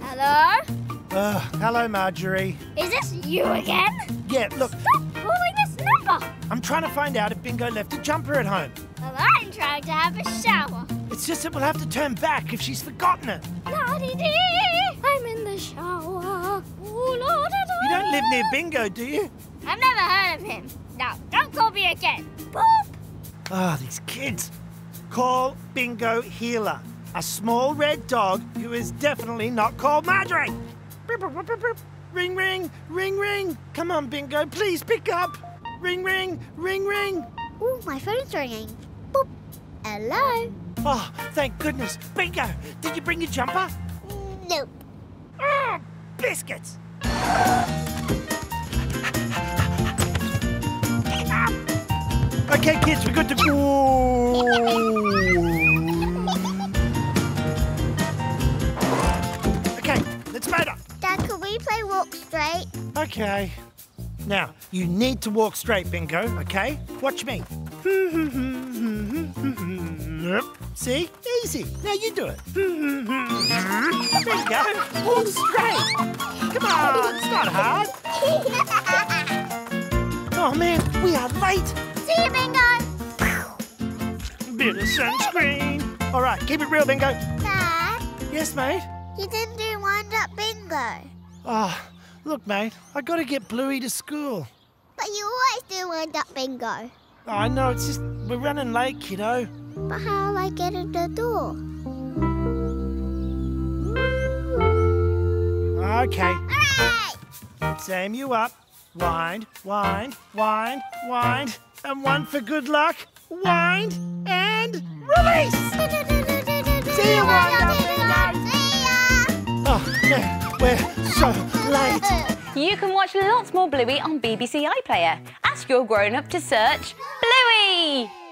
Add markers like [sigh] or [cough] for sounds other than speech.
Hello? Uh, hello, Marjorie. Is this you again? Yeah, look, Stop calling this number. I'm trying to find out if Bingo left a jumper at home. Well, I'm trying to have a shower. It's just that we'll have to turn back if she's forgotten it. La-di-dee, I'm in the shower. Ooh, la-da-da. You don't live near Bingo, do you? I've never heard of him. Now, don't call me again. Boop. Ah, these kids. Call Bingo Heeler, a small red dog who is definitely not called Marjorie. Ring, ring, ring, ring. Come on, Bingo, please pick up. Ring, ring, ring, ring. Ooh, my phone's ringing. Boop. Hello? Oh, thank goodness. Bingo, did you bring your jumper? Nope. Oh, biscuits. Okay, kids, we're good to go. Dad, could we play walk straight? Okay. Now, you need to walk straight, Bingo, okay? Watch me. Yep. See? Easy. Now you do it. Bingo, walk straight. Come on, it's not hard. [laughs] Oh, man, we are late. See you, Bingo. Bit of sunscreen. All right, keep it real, Bingo. Dad, Yes, mate. You didn't do wind up bingo. Oh, look, mate, I got to get Bluey to school. But you always do wind up bingo. Oh, I know, it's just we're running late, kiddo. But how'll I get in the door? Okay, Hooray! Sam you up. Wind, wind, wind, wind. And one for good luck. Wind we're so late. You can watch lots more Bluey on BBC iPlayer. Ask your grown up to search Bluey!